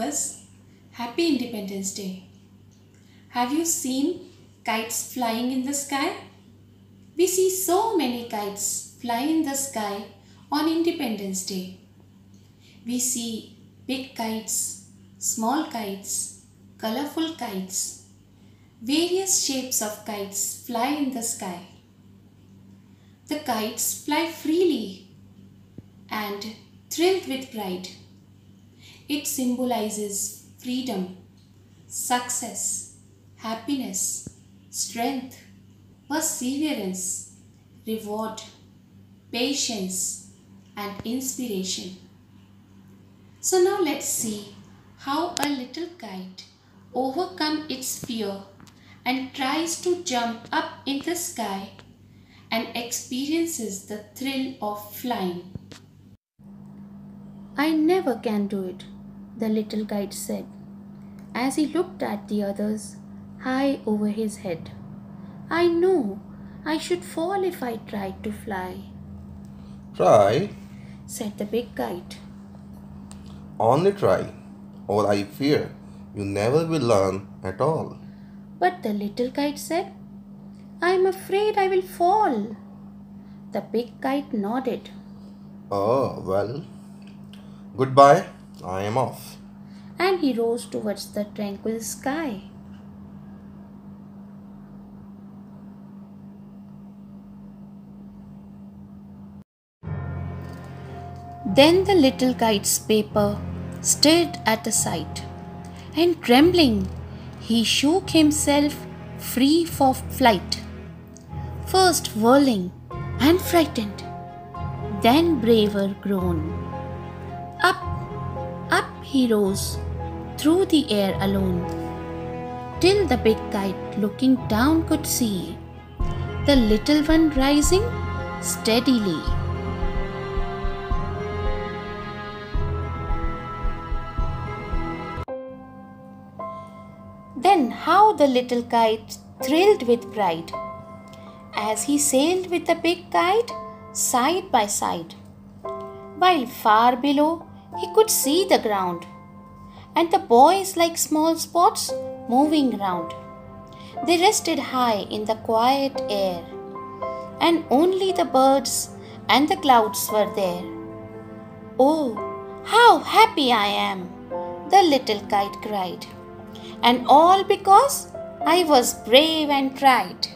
viewers, Happy Independence Day. Have you seen kites flying in the sky? We see so many kites fly in the sky on Independence Day. We see big kites, small kites, colorful kites. Various shapes of kites fly in the sky. The kites fly freely and thrilled with pride. It symbolizes freedom, success, happiness, strength, perseverance, reward, patience, and inspiration. So now let's see how a little kite overcomes its fear and tries to jump up in the sky and experiences the thrill of flying. I never can do it, the little kite said, as he looked at the others high over his head. I know I should fall if I tried to fly. Try, said the big kite. only try, or I fear you never will learn at all. But the little kite said, I am afraid I will fall. The big kite nodded. Oh, well. Goodbye, I am off. and he rose towards the tranquil sky. Then the little kite's paper stirred at the sight, and trembling, he shook himself free for flight. First whirling and frightened, then braver grown. Up he rose through the air alone, till the big kite looking down could see the little one rising steadily. Then how the little kite thrilled with pride as he sailed with the big kite side by side, while far below he could see the ground and the boys like small spots moving round. They rested high in the quiet air, and only the birds and the clouds were there. Oh, how happy I am! the little kite cried. And all because I was brave and tried.